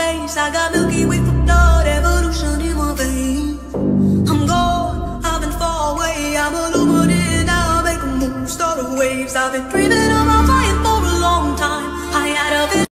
space. I got Milky Way for blood, evolution in my veins. I'm gone, I've been far away. I'm illuminated now, make a move, start waves. I've been breathing on.